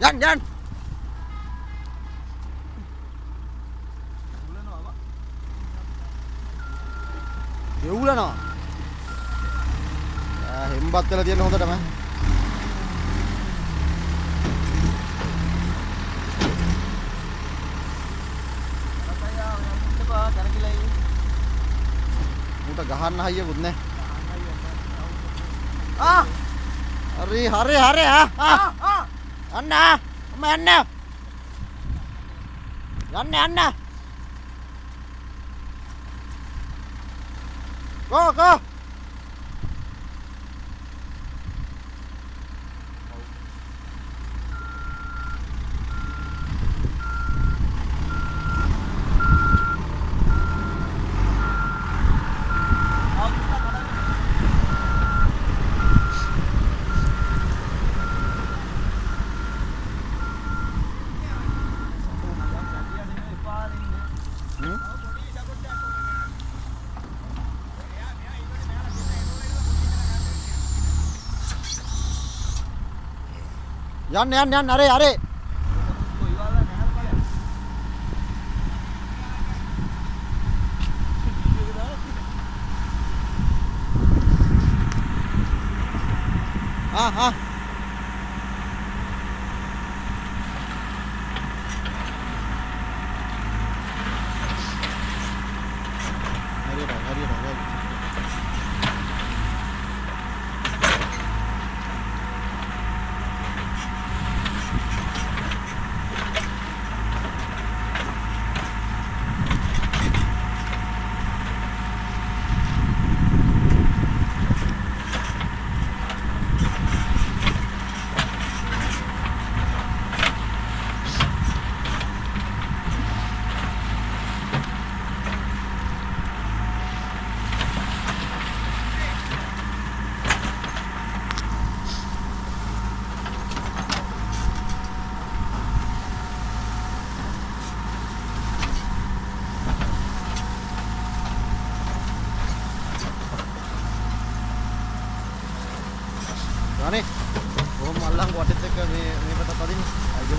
යන් යන් දෙවුලනවා හෙම්බත් වෙලා තියෙන හොඳටම ඌට ගහන්න හයියකුත් නැහැ ආ හරි හරි හරි ආ ආ යන්න මම යන්න යන්න යන්න Go, go. Hmm? යන්න යන්න යන්න. අරේ අරේ. ආ ආ. కానీ ఓం అల్లం కొట్టించక మీ మీ పట్ట పది అయ్యో